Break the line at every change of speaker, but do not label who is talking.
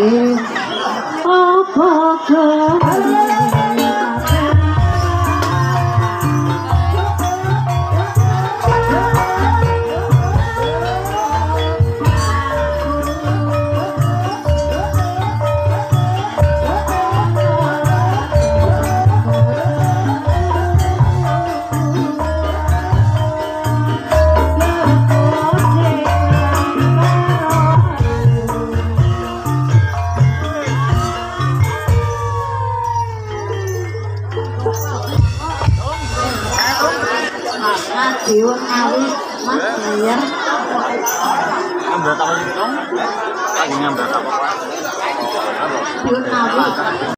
Aduh ngawi. Eh. Apa Jiwa ngawi Mas ya.
Ngambil apa sih dong? Lagi ngambil apa?
Jiwa ngawi.